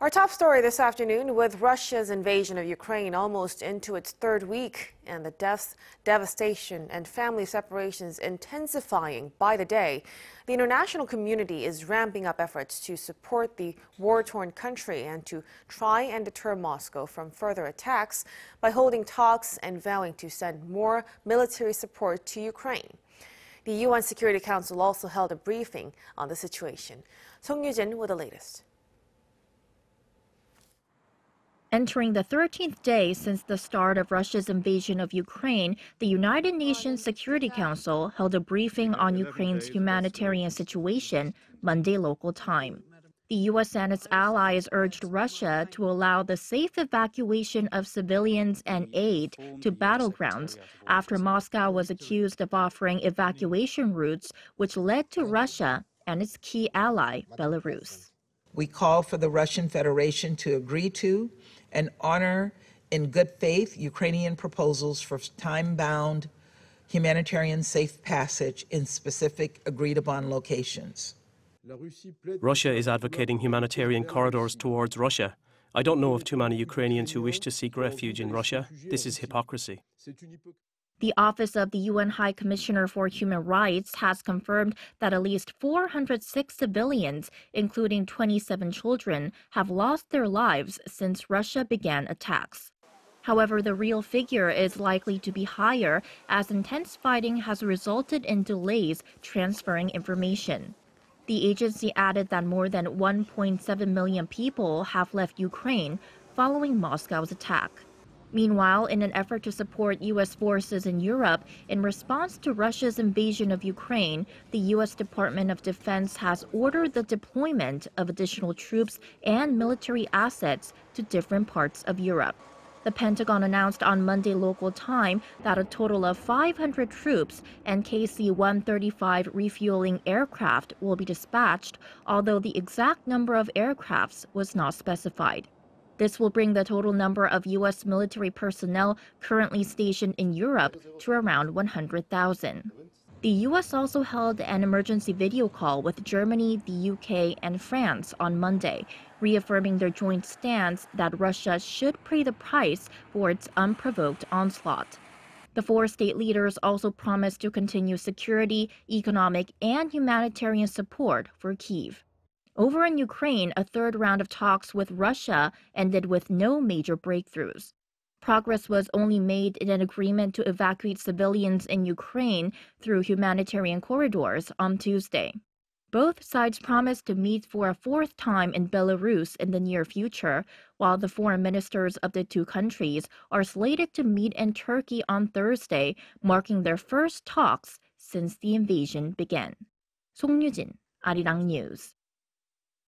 Our top story this afternoon with Russia's invasion of Ukraine almost into its third week and the deaths, devastation, and family separations intensifying by the day. The international community is ramping up efforts to support the war torn country and to try and deter Moscow from further attacks by holding talks and vowing to send more military support to Ukraine. The UN Security Council also held a briefing on the situation. Song Yoo-jin with the latest. Entering the 13th day since the start of Russia's invasion of Ukraine, the United Nations Security Council held a briefing on Ukraine's humanitarian situation Monday local time. The U.S. and its allies urged Russia to allow the safe evacuation of civilians and aid to battlegrounds after Moscow was accused of offering evacuation routes, which led to Russia and its key ally, Belarus. We call for the Russian Federation to agree to and honor in good faith Ukrainian proposals for time-bound humanitarian safe passage in specific agreed-upon locations. Russia is advocating humanitarian corridors towards Russia. I don't know of too many Ukrainians who wish to seek refuge in Russia. This is hypocrisy. The Office of the UN High Commissioner for Human Rights has confirmed that at least 406 civilians, including 27 children, have lost their lives since Russia began attacks. However, the real figure is likely to be higher as intense fighting has resulted in delays transferring information. The agency added that more than 1.7 million people have left Ukraine following Moscow's attack. Meanwhile, in an effort to support U.S. forces in Europe in response to Russia's invasion of Ukraine, the U.S. Department of Defense has ordered the deployment of additional troops and military assets to different parts of Europe. The Pentagon announced on Monday local time that a total of 500 troops and KC 135 refueling aircraft will be dispatched, although the exact number of aircrafts was not specified. This will bring the total number of U.S. military personnel currently stationed in Europe to around 100,000. The U.S. also held an emergency video call with Germany, the U.K., and France on Monday, reaffirming their joint stance that Russia should pay the price for its unprovoked onslaught. The four state leaders also promised to continue security, economic, and humanitarian support for Kiev. Over in Ukraine, a third round of talks with Russia ended with no major breakthroughs. Progress was only made in an agreement to evacuate civilians in Ukraine through humanitarian corridors on Tuesday. Both sides promised to meet for a fourth time in Belarus in the near future, while the foreign ministers of the two countries are slated to meet in Turkey on Thursday, marking their first talks since the invasion began. Song Yoo-jin, Arirang News.